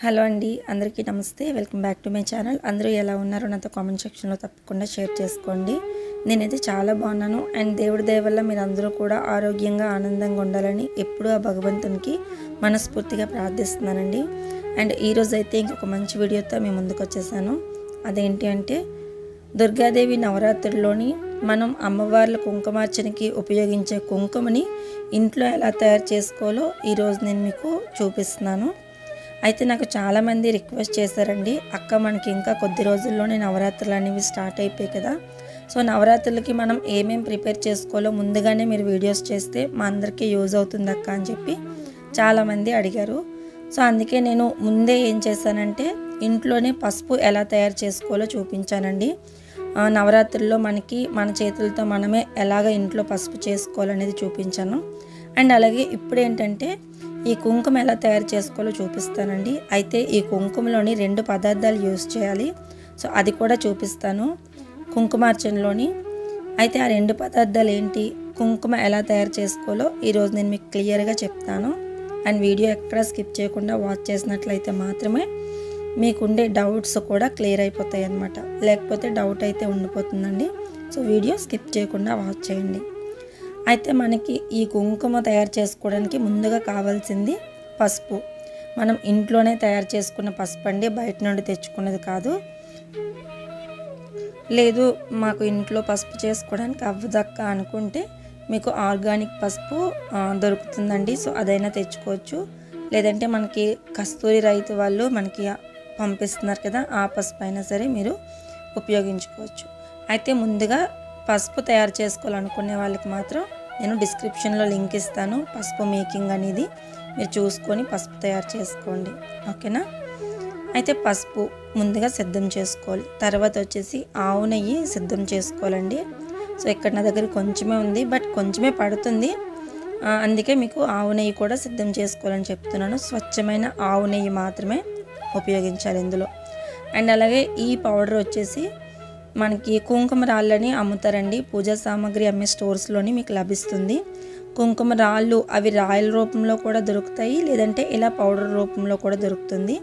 Hello అండి అందరికీ నమస్తే. Welcome back to my channel. అందరూ ఎలా ఉన్నారో నాతో కామెంట్ సెక్షన్లో తప్పకుండా షేర్ చేసుకోండి. నేనైతే చాలా బాగున్నాను. అండ్ దేవుడి దయ వల్ల మీరు అందరూ కూడా ఆరోగ్యంగా ఆనందంగా ఉండాలని ఎప్పుడూ ఆ భగవంతునికి మనస్ఫూర్తిగా ప్రార్థిస్తున్నానండి. అండ్ ఈరోజు అయితే ఇంకొక మంచి వీడియోతో మేము ముందుకు వచ్చేసాను. అదేంటి అంటే దుర్గాదేవి నవరాత్రుల్లోని మనం అమ్మవార్ల కుంకుమార్చనకి ఉపయోగించే కుంకుమని ఇంట్లో ఎలా తయారు చేసుకోవాలో ఈరోజు నేను మీకు చూపిస్తున్నాను. అయితే నాకు చాలామంది రిక్వెస్ట్ చేశారండి. అక్క మనకి ఇంకా కొద్ది రోజుల్లోనే నవరాత్రులు అనేవి స్టార్ట్ అయిపోయాయి కదా. సో నవరాత్రులకి మనం ఏమేం ప్రిపేర్ చేసుకోవాలో ముందుగానే మీరు వీడియోస్ చేస్తే మా అందరికీ యూజ్ అవుతుంది అక్క అని చెప్పి చాలామంది అడిగారు. సో అందుకే నేను ముందే ఏం చేశానంటే ఇంట్లోనే పసుపు ఎలా తయారు చేసుకోవాలో చూపించానండి. ఆ, నవరాత్రుల్లో మనకి మన చేతులతో మనమే ఎలాగ ఇంట్లో పసుపు చేసుకోవాలనేది చూపించాను. అండ్ అలాగే ఇప్పుడు ఏంటంటే ఈ కుంకుమ ఎలా తయారు చేసుకోవాలో చూపిస్తానండి. అయితే ఈ కుంకుమలోని రెండు పదార్థాలు యూస్ చేయాలి. సో అది కూడా చూపిస్తాను. కుంకుమార్చనలోని. అయితే ఆ రెండు పదార్థాలు ఏంటి? కుంకుమ ఎలా తయారు చేసుకోవాలో ఈరోజు నేను మీకు క్లియర్గా చెప్తాను. అండ్ వీడియో ఎక్కడ స్కిప్ చేయకుండా వాచ్ చేసినట్లయితే మాత్రమే మీకుండే డౌట్స్ కూడా క్లియర్ అయిపోతాయి అన్నమాట లేకపోతే డౌట్ అయితే ఉండిపోతుందండి. సో వీడియో స్కిప్ చేయకుండా వాచ్ చేయండి. అయితే మనకి ఈ కుంకుమ తయారు చేసుకోవడానికి ముందుగా కావాల్సింది పసుపు. మనం ఇంట్లోనే తయారు చేసుకున్న పసుపు అండి బయట నుండి తెచ్చుకున్నది కాదు. లేదు మాకు ఇంట్లో పసుపు చేసుకోవడానికి అవ్వదక్క అనుకుంటే మీకు ఆర్గానిక్ పసుపు దొరుకుతుందండి. సో అదైనా తెచ్చుకోవచ్చు. లేదంటే మనకి కస్తూరి రైతు వాళ్ళు మనకి పంపిస్తున్నారు కదా ఆ పసుపు అయినా సరే మీరు ఉపయోగించుకోవచ్చు. అయితే ముందుగా పసుపు తయారు చేసుకోవాలనుకునే వాళ్ళకి మాత్రం నేను డిస్క్రిప్షన్లో లింక్ ఇస్తాను పసుపు మేకింగ్ అనేది. మీరు చూసుకొని పసుపు తయారు చేసుకోండి. ఓకేనా? అయితే పసుపు ముందుగా సిద్ధం చేసుకోవాలి. తర్వాత వచ్చేసి ఆవు నెయ్యి సిద్ధం చేసుకోవాలండి. సో ఇక్కడ నా దగ్గర కొంచెమే ఉంది బట్ కొంచెమే పడుతుంది. అందుకే మీకు ఆవు నెయ్యి కూడా సిద్ధం చేసుకోవాలని చెప్తున్నాను. స్వచ్ఛమైన ఆవు నెయ్యి మాత్రమే ఉపయోగించాలి ఇందులో. అండ్ అలాగే ఈ పౌడర్ వచ్చేసి మనకి కుంకుమ రాళ్ళని అమ్ముతారండి. పూజా సామాగ్రి అమ్మే స్టోర్స్లోని మీకు లభిస్తుంది. కుంకుమ రాళ్ళు అవి రాయల రూపంలో కూడా దొరుకుతాయి. లేదంటే ఇలా పౌడర్ రూపంలో కూడా దొరుకుతుంది.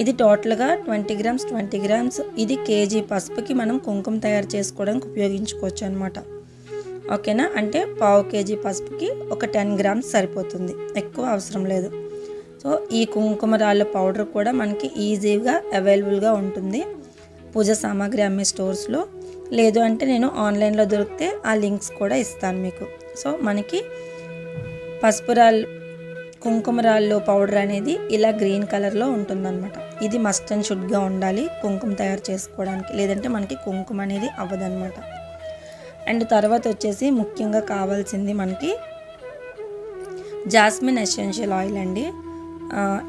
ఇది టోటల్గా ట్వంటీ గ్రామ్స్ ట్వంటీ గ్రామ్స్. ఇది కేజీ పసుపుకి మనం కుంకుమ తయారు చేసుకోవడానికి ఉపయోగించుకోవచ్చు అనమాట ఓకేనా? అంటే పావు కేజీ పసుపుకి ఒక టెన్ గ్రామ్స్ సరిపోతుంది. ఎక్కువ అవసరం లేదు. సో ఈ కుంకుమ రాళ్ళ పౌడర్ కూడా మనకి ఈజీగా అవైలబుల్గా ఉంటుంది. పూజ సామాగ్రి అమ్మే స్టోర్స్లో. లేదు అంటే నేను ఆన్లైన్లో దొరికితే ఆ లింక్స్ కూడా ఇస్తాను మీకు. సో మనకి పసుపు రాళ్ళు పౌడర్ అనేది ఇలా గ్రీన్ కలర్లో ఉంటుందన్నమాట. ఇది మస్ట్ అండ్ షుడ్గా ఉండాలి కుంకుమ తయారు చేసుకోవడానికి. లేదంటే మనకి కుంకుమ అనేది అవ్వదన్నమాట. అండ్ తర్వాత వచ్చేసి ముఖ్యంగా కావాల్సింది మనకి జాస్మిన్ ఎసెన్షియల్ ఆయిల్ అండి.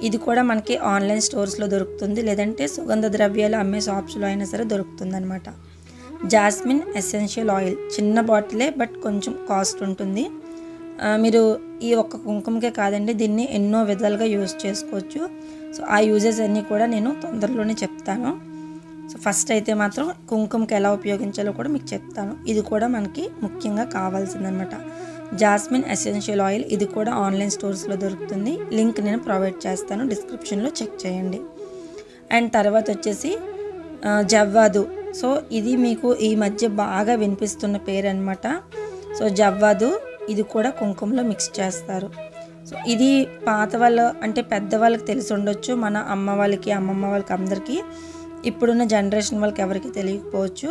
ఇది కూడా మనకి ఆన్లైన్ స్టోర్స్లో దొరుకుతుంది. లేదంటే సుగంధ ద్రవ్యాలు అమ్మే షాప్స్లో అయినా సరే దొరుకుతుంది అనమాట జాస్మిన్ ఎసెన్షియల్ ఆయిల్. చిన్న బాటిలే బట్ కొంచెం కాస్ట్ ఉంటుంది. మీరు ఈ ఒక్క కుంకుమకే కాదండి దీన్ని ఎన్నో విధాలుగా యూజ్ చేసుకోవచ్చు. సో ఆ యూజెస్ అన్నీ కూడా నేను తొందరలోనే చెప్తాను. సో ఫస్ట్ అయితే మాత్రం కుంకుమకి ఎలా ఉపయోగించాలో కూడా మీకు చెప్తాను. ఇది కూడా మనకి ముఖ్యంగా కావాల్సిందనమాట జాస్మిన్ ఎసెన్షియల్ ఆయిల్ ఇది కూడా ఆన్లైన్ స్టోర్స్లో దొరుకుతుంది. లింక్ నేను ప్రొవైడ్ చేస్తాను. డిస్క్రిప్షన్లో చెక్ చేయండి. అండ్ తర్వాత వచ్చేసి జవ్వాదు. సో ఇది మీకు ఈ మధ్య బాగా వినిపిస్తున్న పేరు అనమాట సో జవ్వాదు ఇది కూడా కుంకుమలో మిక్స్ చేస్తారు. సో ఇది పాత వాళ్ళ అంటే పెద్దవాళ్ళకి తెలిసి ఉండొచ్చు. మన అమ్మ వాళ్ళకి అమ్మమ్మ వాళ్ళకి అందరికీ. ఇప్పుడున్న జనరేషన్ వాళ్ళకి ఎవరికి తెలియకపోవచ్చు.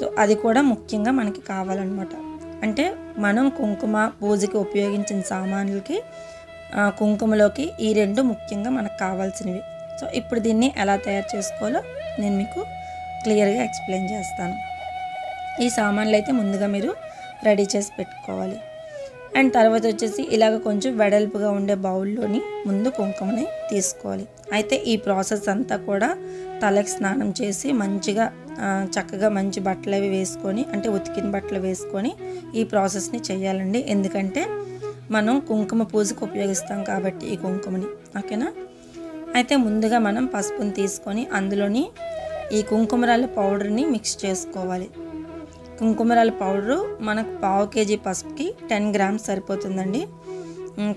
సో అది కూడా ముఖ్యంగా మనకి కావాలన్నమాట. అంటే మనం కుంకుమ పూజకి ఉపయోగించిన సామాన్లకి కుంకుమలోకి ఈ రెండు ముఖ్యంగా మనకు కావాల్సినవి. సో ఇప్పుడు దీన్ని ఎలా తయారు చేసుకోవాలో నేను మీకు క్లియర్గా ఎక్స్ప్లెయిన్ చేస్తాను. ఈ సామాన్లు అయితే ముందుగా మీరు రెడీ చేసి పెట్టుకోవాలి. అండ్ తర్వాత వచ్చేసి ఇలాగ కొంచెం వెడల్పుగా ఉండే బౌల్లోని ముందు కుంకుమని తీసుకోవాలి. అయితే ఈ ప్రాసెస్ అంతా కూడా తలకి స్నానం చేసి మంచిగా చక్కగా మంచి బట్టలు అవి వేసుకొని అంటే ఉతికిన బట్టలు వేసుకొని ఈ ప్రాసెస్ని చేయాలండి. ఎందుకంటే మనం కుంకుమ పూజకు ఉపయోగిస్తాం కాబట్టి ఈ కుంకుమని. ఓకేనా? అయితే ముందుగా మనం పసుపుని తీసుకొని అందులోని ఈ కుంకుమరాల పౌడర్ని మిక్స్ చేసుకోవాలి. కుంకుమరాల పౌడరు మనకు పావు కేజీ పసుపుకి టెన్ గ్రామ్స్ సరిపోతుందండి.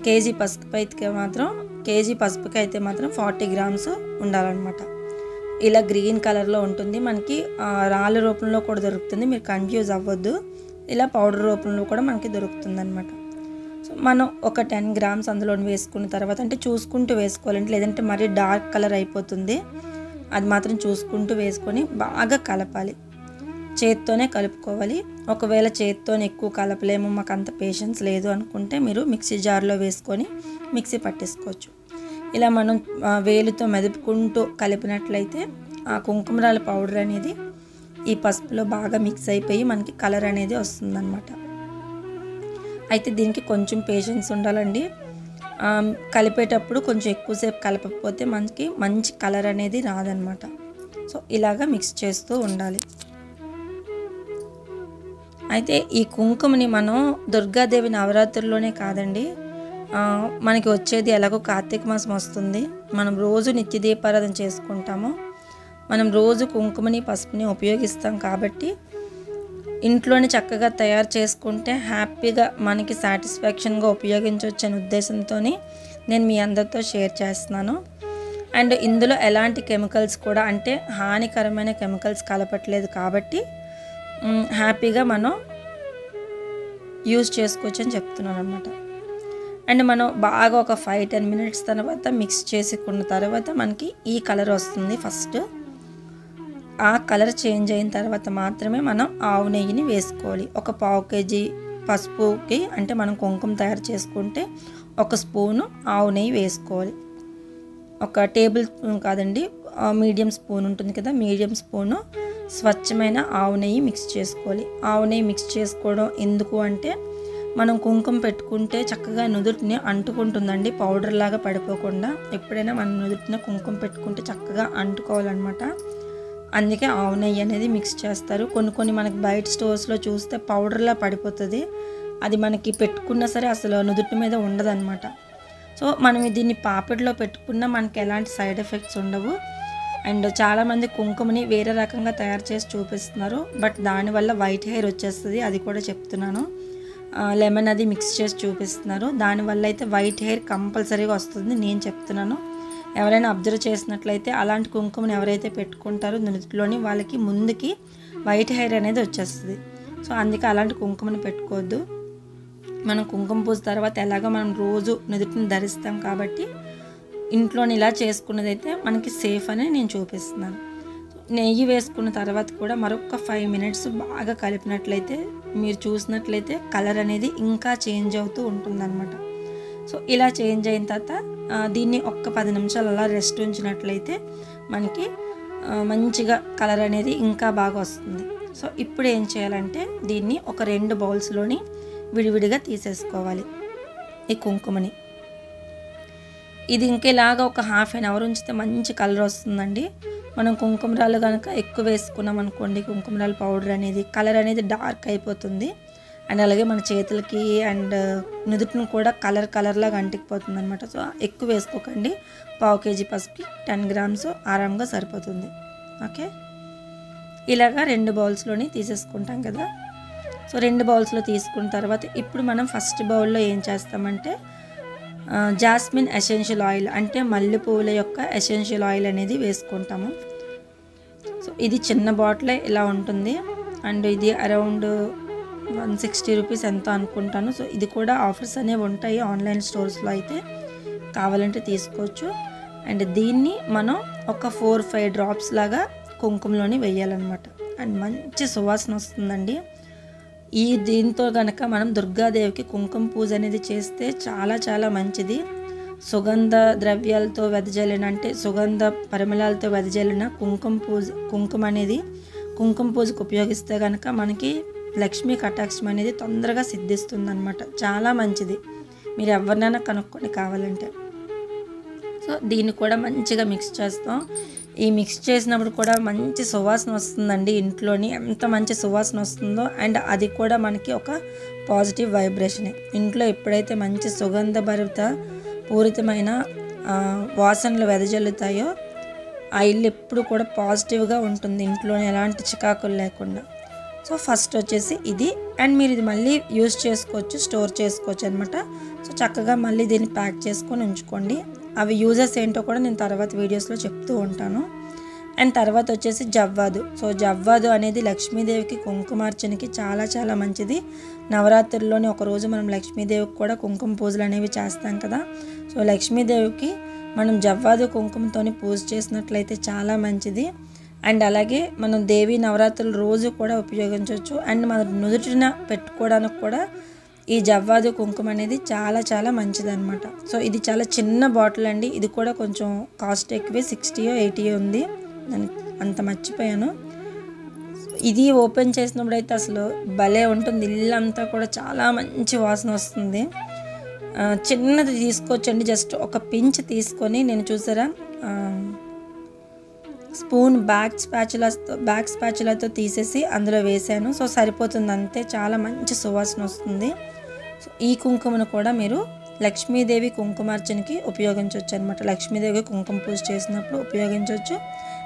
కేజీ పసుపు అయితే మాత్రం కేజీ పసుపుకి అయితే మాత్రం ఫార్టీ గ్రామ్స్ ఉండాలన్నమాట. ఇలా గ్రీన్ కలర్లో ఉంటుంది. మనకి రాళ్ళ రూపంలో కూడా దొరుకుతుంది. మీరు కన్ఫ్యూజ్ అవ్వద్దు. ఇలా పౌడర్ రూపంలో కూడా మనకి దొరుకుతుంది అనమాట సో మనం ఒక టెన్ గ్రామ్స్ అందులో వేసుకున్న తర్వాత అంటే చూసుకుంటూ వేసుకోవాలంటే లేదంటే మరీ డార్క్ కలర్ అయిపోతుంది. అది మాత్రం చూసుకుంటూ వేసుకొని బాగా కలపాలి. చేత్తోనే కలుపుకోవాలి. ఒకవేళ చేత్తోనే ఎక్కువ కలపలేము మాకు అంత పేషెన్స్ లేదు అనుకుంటే మీరు మిక్సీ జార్లో వేసుకొని మిక్సీ పట్టేసుకోవచ్చు. ఇలా మనం వేలుతో మెదుపుకుంటూ కలిపినట్లయితే ఆ కుంకుమరాల పౌడర్ అనేది ఈ పసుపులో బాగా మిక్స్ అయిపోయి మనకి కలర్ అనేది వస్తుందన్నమాట. అయితే దీనికి కొంచెం పేషెన్స్ ఉండాలండి. కలిపేటప్పుడు కొంచెం ఎక్కువసేపు కలపకపోతే మనకి మంచి కలర్ అనేది రాదనమాట సో ఇలాగా మిక్స్ చేస్తూ ఉండాలి. అయితే ఈ కుంకుమని మనం దుర్గాదేవి నవరాత్రుల్లోనే కాదండి. మనకి వచ్చేది ఎలాగో కార్తీక మాసం వస్తుంది. మనం రోజు నిత్య దీపారాధన చేసుకుంటాము. మనం రోజు కుంకుమని పసుపుని ఉపయోగిస్తాం కాబట్టి ఇంట్లోనే చక్కగా తయారు చేసుకుంటే హ్యాపీగా మనకి సాటిస్ఫాక్షన్గా ఉపయోగించవచ్చు అనే ఉద్దేశంతో నేను మీ అందరితో షేర్ చేస్తున్నాను. అండ్ ఇందులో ఎలాంటి కెమికల్స్ కూడా అంటే హానికరమైన కెమికల్స్ కలపట్లేదు కాబట్టి హ్యాపీగా మనం యూజ్ చేసుకోవచ్చు అని చెప్తున్నాను అనమాట అండ్ మనం బాగా ఒక ఫైవ్ టెన్ మినిట్స్ తర్వాత మిక్స్ చేసుకున్న తర్వాత మనకి ఈ కలర్ వస్తుంది ఫస్ట్. ఆ కలర్ చేంజ్ అయిన తర్వాత మాత్రమే మనం ఆవు నెయ్యిని వేసుకోవాలి. ఒక పావు కేజీ పసుపుకి అంటే మనం కుంకుమ తయారు చేసుకుంటే ఒక స్పూను ఆవు నెయ్యి వేసుకోవాలి. ఒక టేబుల్ స్పూన్ కాదండి మీడియం స్పూన్ ఉంటుంది కదా మీడియం స్పూను స్వచ్ఛమైన ఆవు నెయ్యి మిక్స్ చేసుకోవాలి. ఆవు నెయ్యి మిక్స్ చేసుకోవడం ఎందుకు అంటే మనం కుంకుమ పెట్టుకుంటే చక్కగా నుదుటిని అంటుకుంటుందండి. పౌడర్ లాగా పడిపోకుండా ఎప్పుడైనా మనం నుదుటిన కుంకుమ పెట్టుకుంటే చక్కగా అంటుకోవాలన్నమాట. అందుకే ఆవు నెయ్యి అనేది మిక్స్ చేస్తారు. కొన్ని కొన్ని మనకి బయట స్టోర్స్లో చూస్తే పౌడర్లా పడిపోతుంది. అది మనకి పెట్టుకున్నా సరే అసలు నుదుటి మీద ఉండదన్నమాట. సో మనం దీన్ని పాపిడిలో పెట్టుకున్నా మనకి ఎలాంటి సైడ్ ఎఫెక్ట్స్ ఉండవు. అండ్ చాలామంది కుంకుమని వేరే రకంగా తయారు చేసి చూపిస్తున్నారు. బట్ దానివల్ల వైట్ హెయిర్ వచ్చేస్తుంది అది కూడా చెప్తున్నాను. లెమన్ అది మిక్స్ చేసి చూపిస్తున్నారు. దానివల్ల అయితే వైట్ హెయిర్ కంపల్సరీగా వస్తుంది నేను చెప్తున్నాను. ఎవరైనా అబ్జర్వ్ చేసినట్లయితే అలాంటి కుంకుమని ఎవరైతే పెట్టుకుంటారో నుదుటిలోని వాళ్ళకి ముందుకి వైట్ హెయిర్ అనేది వచ్చేస్తుంది. సో అందుకే అలాంటి కుంకుమని పెట్టుకోవద్దు. మనం కుంకుమ పూజ తర్వాత ఎలాగో మనం రోజు నుదుటిని ధరిస్తాం కాబట్టి ఇంట్లోని ఇలా చేసుకున్నదైతే మనకి సేఫ్ అని నేను చూపిస్తున్నాను. నెయ్యి వేసుకున్న తర్వాత కూడా మరొక ఫైవ్ మినిట్స్ బాగా కలిపినట్లయితే మీరు చూసినట్లయితే కలర్ అనేది ఇంకా చేంజ్ అవుతూ ఉంటుందన్నమాట. సో ఇలా చేంజ్ అయిన తర్వాత దీన్ని ఒక్క పది నిమిషాలు అలా రెస్ట్ ఉంచినట్లయితే మనకి మంచిగా కలర్ అనేది ఇంకా బాగా వస్తుంది. సో ఇప్పుడు ఏం చేయాలంటే దీన్ని ఒక రెండు బౌల్స్లోని విడివిడిగా తీసేసుకోవాలి. ఈ కుంకుమని. ఇది ఇంకేలాగా ఒక హాఫ్ అన్ అవర్ ఉంచితే మంచి కలర్ వస్తుందండి. మనం కుంకుమరాలు కనుక ఎక్కువ వేసుకున్నాం అనుకోండి కుంకుమరాలు పౌడర్ అనేది కలర్ అనేది డార్క్ అయిపోతుంది. అండ్ అలాగే మన చేతులకి అండ్ uh, నుదుటిని కూడా కలర్ కలర్లాగా అంటికిపోతుంది అనమాట సో ఎక్కువ వేసుకోకండి. పావు కేజీ పసుపుకి టెన్ గ్రామ్స్ ఆరామ్గా సరిపోతుంది. ఓకే ఇలాగా రెండు బౌల్స్లోని తీసేసుకుంటాం కదా. సో రెండు బౌల్స్లో తీసుకున్న తర్వాత ఇప్పుడు మనం ఫస్ట్ బౌల్లో ఏం చేస్తామంటే జాస్మిన్ ఎసెన్షియల్ ఆయిల్ అంటే మల్లె పువ్వుల యొక్క ఎసెన్షియల్ ఆయిల్ అనేది వేసుకుంటాము. సో ఇది చిన్న బాటిలే ఇలా ఉంటుంది. అండ్ ఇది అరౌండ్ వన్ సిక్స్టీ రూపీస్ ఎంతో అనుకుంటాను. సో ఇది కూడా ఆఫర్స్ అనేవి ఉంటాయి ఆన్లైన్ స్టోర్స్లో అయితే. కావాలంటే తీసుకోవచ్చు. అండ్ దీన్ని మనం ఒక ఫోర్ ఫైవ్ డ్రాప్స్ లాగా కుంకుమలోని వేయాలన్నమాట. అండ్ మంచి సువాసన వస్తుందండి. ఈ దీంతో గనక మనం దుర్గాదేవికి కుంకుమ పూజ అనేది చేస్తే చాలా చాలా మంచిది. సుగంధ ద్రవ్యాలతో వెదజల్లిన అంటే సుగంధ పరిమళాలతో వెదజల్లిన కుంకుమ పూజ కుంకుమ అనేది కుంకుమ పూజకు ఉపయోగిస్తే కనుక మనకి లక్ష్మీ కటాక్షం అనేది తొందరగా సిద్ధిస్తుంది చాలా మంచిది. మీరు ఎవరినైనా కనుక్కొని కావాలంటే. సో దీన్ని కూడా మంచిగా మిక్స్ చేస్తాం. ఈ మిక్స్ చేసినప్పుడు కూడా మంచి సువాసన వస్తుందండి ఇంట్లోని. ఎంత మంచి సువాసన వస్తుందో అండ్ అది కూడా మనకి ఒక పాజిటివ్ వైబ్రేషనే ఇంట్లో ఎప్పుడైతే మంచి సుగంధ భరిత పూరితమైన వాసనలు వెదజల్లుతాయో ఆ ఇల్లు ఎప్పుడు కూడా పాజిటివ్గా ఉంటుంది. ఇంట్లోనే ఎలాంటి చికాకులు లేకుండా. సో ఫస్ట్ వచ్చేసి ఇది. అండ్ మీరు ఇది మళ్ళీ యూస్ చేసుకోవచ్చు స్టోర్ చేసుకోవచ్చు అనమాట. సో చక్కగా మళ్ళీ దీన్ని ప్యాక్ చేసుకొని ఉంచుకోండి. అవి యూజెస్ ఏంటో కూడా నేను తర్వాత వీడియోస్లో చెప్తూ ఉంటాను. అండ్ తర్వాత వచ్చేసి జవ్వాదు. సో జవ్వాదు అనేది లక్ష్మీదేవికి కుంకుమార్చనకి చాలా చాలా మంచిది. నవరాత్రుల్లోని ఒక రోజు మనం లక్ష్మీదేవికి కూడా కుంకుమ పూజలు అనేవి చేస్తాం కదా. సో లక్ష్మీదేవికి మనం జవ్వాదు కుంకుమతోని పూజ చేసినట్లయితే చాలా మంచిది. అండ్ అలాగే మనం దేవి నవరాత్రులు రోజు కూడా ఉపయోగించవచ్చు. అండ్ మన నుదుటిన పెట్టుకోవడానికి కూడా ఈ జవ్వాదు కుంకుమ అనేది చాలా చాలా మంచిదన్నమాట. సో ఇది చాలా చిన్న బాటిల్ అండి. ఇది కూడా కొంచెం కాస్ట్ ఎక్కువే సిక్స్టీయో ఎయిటీయో ఉంది. నేను అంత మర్చిపోయాను. ఇది ఓపెన్ చేసినప్పుడు అయితే అసలు భలే ఉంటుంది. ఇల్లంతా కూడా చాలా మంచి వాసన వస్తుంది. చిన్నది తీసుకోవచ్చండి. జస్ట్ ఒక పించ్ తీసుకొని నేను చూసారా? స్పూన్ బ్యాక్ స్పాచులతో బ్యాక్ స్పాచులతో తీసేసి అందులో వేసాను. సో సరిపోతుంది అంతే. చాలా మంచి సువాసన వస్తుంది. ఈ కుంకుమను కూడా మీరు లక్ష్మీదేవి కుంకుమార్చనకి ఉపయోగించవచ్చు అనమాట లక్ష్మీదేవి కుంకుమ పూజ చేసినప్పుడు ఉపయోగించవచ్చు.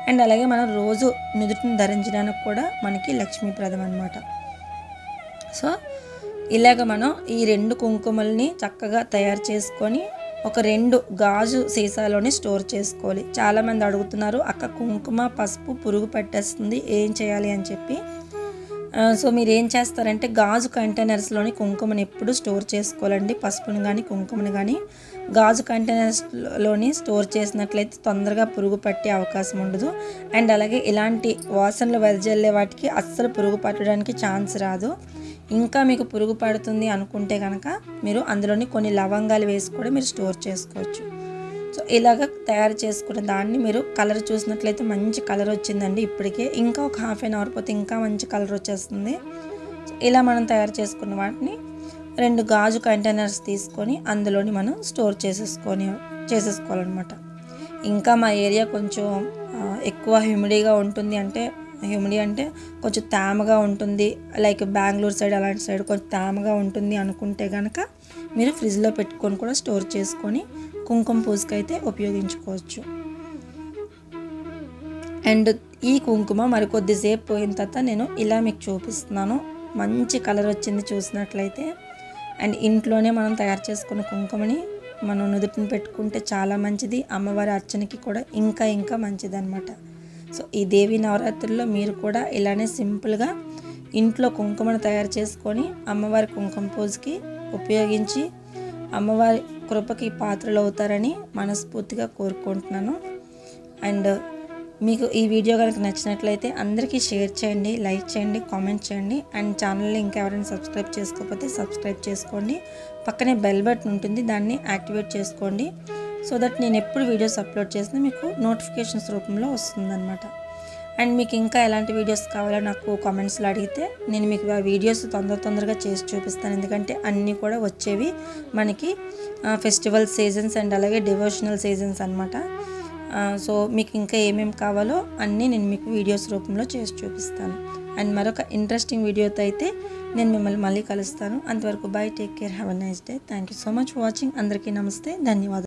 అండ్ అలాగే మనం రోజు నుదుటిని ధరించడానికి కూడా మనకి లక్ష్మీప్రదం అనమాట సో ఇలాగ మనం ఈ రెండు కుంకుమల్ని చక్కగా తయారు చేసుకొని ఒక రెండు గాజు సీసాలోని స్టోర్ చేసుకోవాలి. చాలామంది అడుగుతున్నారు అక్క కుంకుమ పసుపు పురుగు పట్టేస్తుంది ఏం చేయాలి? అని చెప్పి. సో మీరు ఏం చేస్తారంటే గాజు కంటైనర్స్లోని కుంకుమని ఎప్పుడు స్టోర్ చేసుకోవాలండి. పసుపును కానీ కుంకుమని కానీ గాజు కంటైనర్స్లోని స్టోర్ చేసినట్లయితే తొందరగా పురుగు పట్టే అవకాశం ఉండదు. అండ్ అలాగే ఇలాంటి వాసనలు వెదజల్లే వాటికి అస్సలు పురుగు పట్టడానికి ఛాన్స్ రాదు. ఇంకా మీకు పురుగు పడుతుంది అనుకుంటే కనుక మీరు అందులోని కొన్ని లవంగాలు వేసి కూడా మీరు స్టోర్ చేసుకోవచ్చు. సో ఇలాగ తయారు చేసుకున్న దాన్ని మీరు కలర్ చూసినట్లయితే మంచి కలర్ వచ్చిందండి ఇప్పటికే. ఇంకా ఒక హాఫ్ అన్ అవర్ పోతే ఇంకా మంచి కలర్ వచ్చేస్తుంది. ఇలా మనం తయారు చేసుకున్న వాటిని రెండు గాజు కంటైనర్స్ తీసుకొని అందులోని మనం స్టోర్ చేసేసుకొని చేసేసుకోవాలన్నమాట. ఇంకా మా ఏరియా కొంచెం ఎక్కువ హ్యూమిడీగా ఉంటుంది అంటే హ్యూమిడీ అంటే కొంచెం తేమగా ఉంటుంది. లైక్ బెంగళూరు సైడ్ అలాంటి సైడ్ కొంచెం తేమగా ఉంటుంది అనుకుంటే కనుక మీరు ఫ్రిడ్జ్లో పెట్టుకొని కూడా స్టోర్ చేసుకొని కుంకుమ పూజకి అయితే ఉపయోగించుకోవచ్చు. అండ్ ఈ కుంకుమ మరి కొద్దిసేపు పోయిన తర్వాత నేను ఇలా మీకు చూపిస్తున్నాను. మంచి కలర్ వచ్చింది చూసినట్లయితే. అండ్ ఇంట్లోనే మనం తయారు చేసుకున్న కుంకుమని మనం నుదుటిని పెట్టుకుంటే చాలా మంచిది. అమ్మవారి అర్చనకి కూడా ఇంకా ఇంకా మంచిది అనమాట సో ఈ దేవి నవరాత్రుల్లో మీరు కూడా ఇలానే సింపుల్గా ఇంట్లో కుంకుమను తయారు చేసుకొని అమ్మవారి కుంకుమ పూజకి ఉపయోగించి అమ్మవారి కృపకి పాత్రలు అవుతారని మనస్ఫూర్తిగా కోరుకుంటున్నాను. అండ్ మీకు ఈ వీడియో కనుక నచ్చినట్లయితే అందరికీ షేర్ చేయండి లైక్ చేయండి కామెంట్ చేయండి. అండ్ ఛానల్ని ఇంకెవరైనా సబ్స్క్రైబ్ చేసుకోకపోతే సబ్స్క్రైబ్ చేసుకోండి. పక్కనే బెల్ బటన్ ఉంటుంది దాన్ని యాక్టివేట్ చేసుకోండి. సో దట్ నేను ఎప్పుడు వీడియోస్ అప్లోడ్ చేసినా మీకు నోటిఫికేషన్స్ రూపంలో వస్తుందన్నమాట. అండ్ మీకు ఇంకా ఎలాంటి వీడియోస్ కావాలో నాకు కామెంట్స్లో అడిగితే నేను మీకు ఆ వీడియోస్ తొందర తొందరగా చేసి చూపిస్తాను. ఎందుకంటే అన్నీ కూడా వచ్చేవి మనకి ఫెస్టివల్ సీజన్స్ అండ్ అలాగే డివోషనల్ సీజన్స్ అనమాట సో మీకు ఇంకా ఏమేమి కావాలో అన్నీ నేను మీకు వీడియోస్ రూపంలో చేసి చూపిస్తాను. అండ్ మరొక ఇంట్రెస్టింగ్ వీడియోతో అయితే నేను మిమ్మల్ని మళ్ళీ కలుస్తాను. అంతవరకు bye take care have a nice day thank you so much watching అందరికీ నమస్తే. ధన్యవాదాలు.